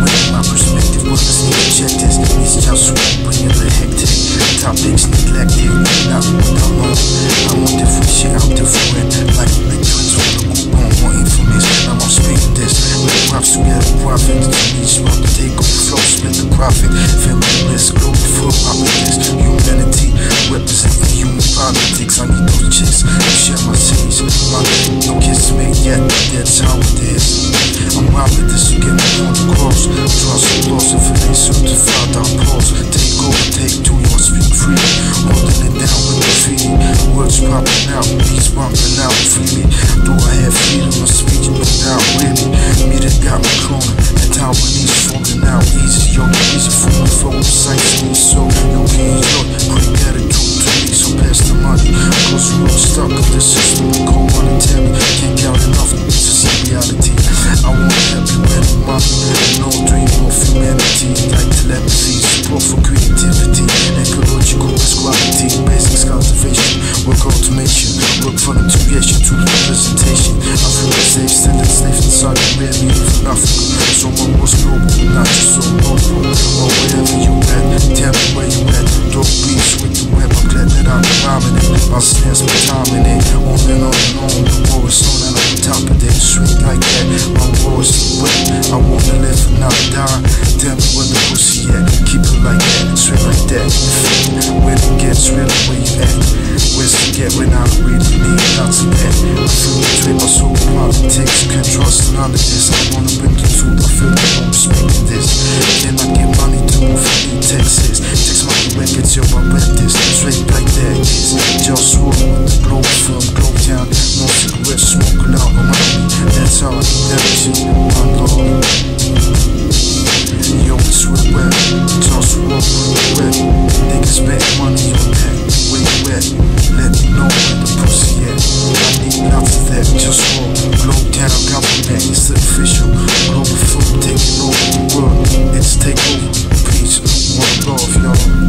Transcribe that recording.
When my perspective was the sneak objectives Needs child sweat when you're hectic Topics neglected, not alone I want different shit, I'm different Like big twins with a coupon, more infamous I won't speak this, make props to get a profit Each month take over flow, split the profit Family risk, global full opposites Humanity, representing human politics I need those chicks, share my cities My no kiss me yet, that's how it is. The tuition to the representation. I feel safe, still enslaved inside the red meat from Africa. So one was global, not just so local. Or wherever you at, tell me where you at. Dope beats with the web, I'm glad that I'm rhyming it. My stance, my timing it. On and on and on, the war is on and on top of that. street like that, my war is the way. I wanna live and not die. Tell me where the pussy at. Keep it like that, straight like that. When it gets real, where you at? Where's it get when I really I wanna bring you to the field that I'm this. Then I get money to move from Texas. Takes money when it's your apprentice Straight like that, Just roll with the glow from glow down No cigarettes, smoke loud around me That's how I never seen you my love. Yo, it's real rap Toss roll real Niggas make money on know.